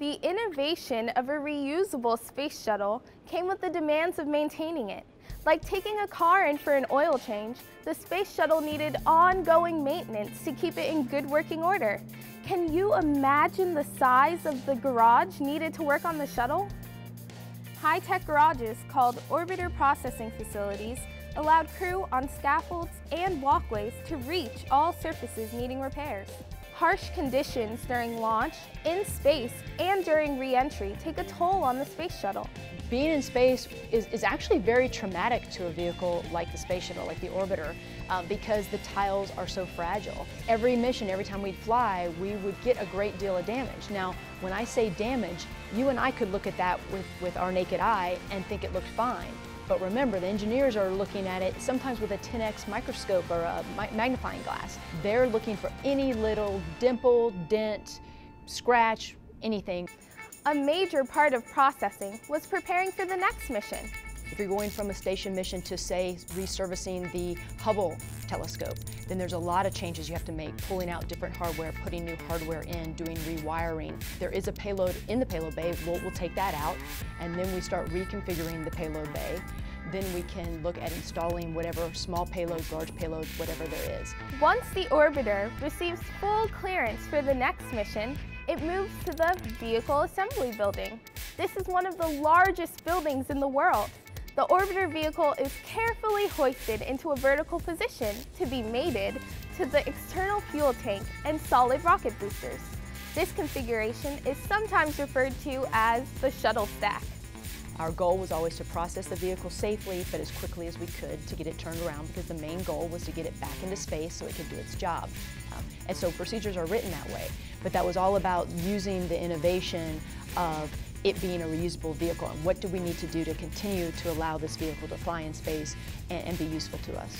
The innovation of a reusable space shuttle came with the demands of maintaining it. Like taking a car in for an oil change, the space shuttle needed ongoing maintenance to keep it in good working order. Can you imagine the size of the garage needed to work on the shuttle? High-tech garages called orbiter processing facilities allowed crew on scaffolds and walkways to reach all surfaces needing repairs. Harsh conditions during launch, in space, and during re-entry take a toll on the space shuttle. Being in space is, is actually very traumatic to a vehicle like the space shuttle, like the orbiter, uh, because the tiles are so fragile. Every mission, every time we'd fly, we would get a great deal of damage. Now, when I say damage, you and I could look at that with, with our naked eye and think it looked fine. But remember, the engineers are looking at it sometimes with a 10x microscope or a magnifying glass. They're looking for any little dimple, dent, scratch, anything. A major part of processing was preparing for the next mission. If you're going from a station mission to, say, resurfacing the Hubble telescope, then there's a lot of changes you have to make, pulling out different hardware, putting new hardware in, doing rewiring. There is a payload in the payload bay, we'll, we'll take that out, and then we start reconfiguring the payload bay. Then we can look at installing whatever small payloads, large payloads, whatever there is. Once the orbiter receives full clearance for the next mission, it moves to the Vehicle Assembly Building. This is one of the largest buildings in the world. The orbiter vehicle is carefully hoisted into a vertical position to be mated to the external fuel tank and solid rocket boosters. This configuration is sometimes referred to as the shuttle stack. Our goal was always to process the vehicle safely, but as quickly as we could to get it turned around because the main goal was to get it back into space so it could do its job. Um, and so procedures are written that way. But that was all about using the innovation of it being a reusable vehicle and what do we need to do to continue to allow this vehicle to fly in space and, and be useful to us.